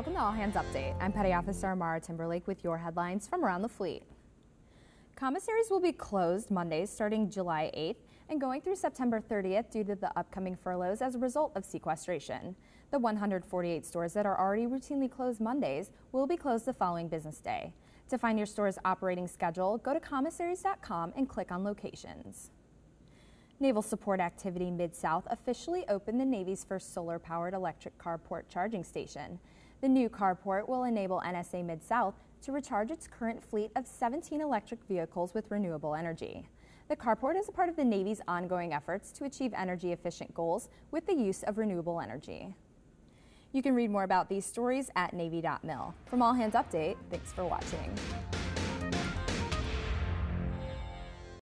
Welcome to All Hands Update. I'm Petty Officer Amara Timberlake with your headlines from around the fleet. Commissaries will be closed Mondays starting July 8th and going through September 30th due to the upcoming furloughs as a result of sequestration. The 148 stores that are already routinely closed Mondays will be closed the following business day. To find your store's operating schedule, go to commissaries.com and click on locations. Naval Support Activity Mid-South officially opened the Navy's first solar-powered electric carport charging station. The new carport will enable NSA Mid-South to recharge its current fleet of 17 electric vehicles with renewable energy. The carport is a part of the Navy's ongoing efforts to achieve energy efficient goals with the use of renewable energy. You can read more about these stories at Navy.mil. From All Hands Update, thanks for watching.